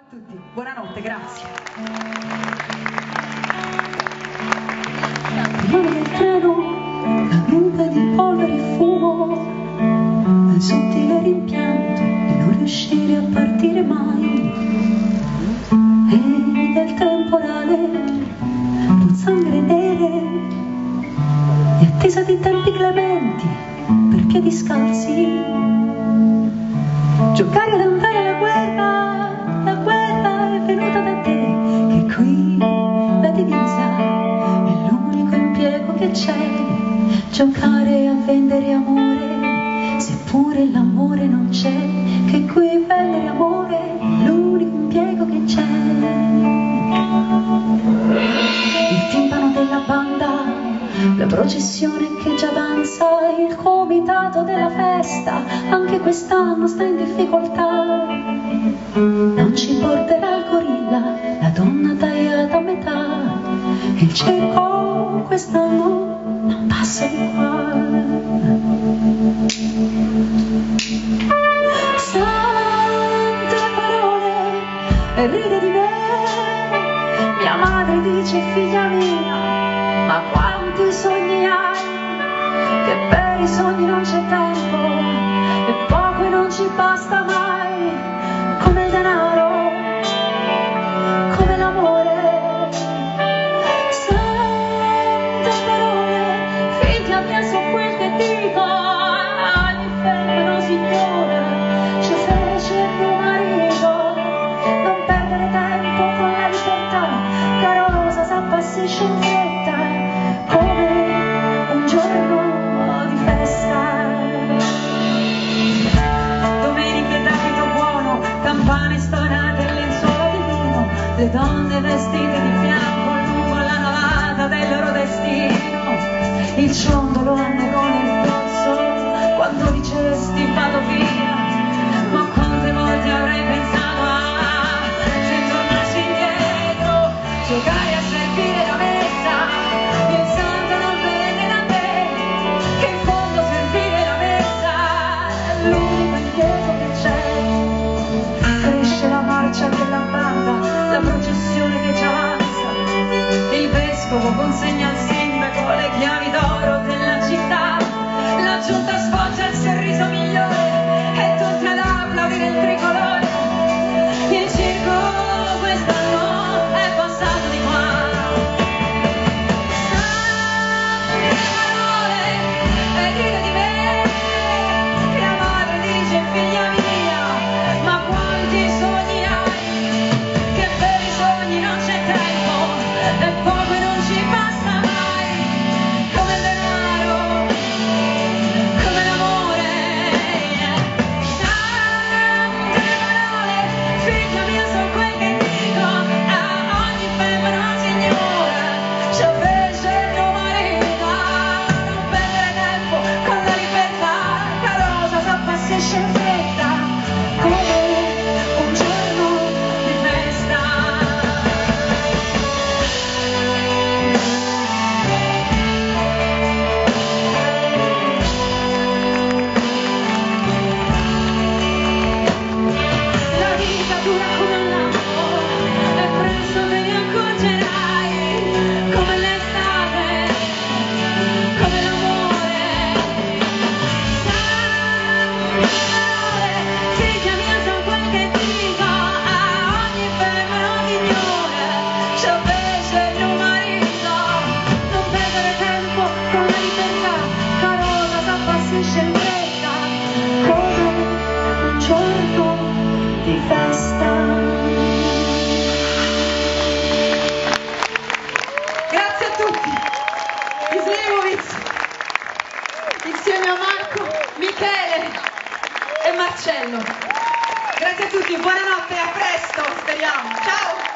a tutti, buonanotte, grazie. Prima del treno, la nube di polvere e fumo, il sottile rimpianto di non riuscire a partire mai, e del temporale, pozzanghere nere, di attesa di tempi clementi per piedi scalzi, giocare che c'è, giocare a vendere amore, seppure l'amore non c'è, che qui vendere amore l'unico impiego che c'è. Il timpano della banda, la processione che già danza, il comitato della festa, anche quest'anno sta in difficoltà. Non ci porterà il gorilla, la donna tagliata a metà, il circo quest'anno non passa qua. Sante parole ride di me, mia madre dice figlia mia, ma quanti sogni hai, che per i sogni non c'è tempo e poco non ci basta le donne vestite di fianco lungo la navata del loro destino. Il ciondolo al negone il polso, quando dicesti vado via, in fretta, come un giorno di festa. Grazie a tutti. Islimovic, insieme a Marco, Michele e Marcello. Grazie a tutti, buonanotte e a presto, speriamo. Ciao!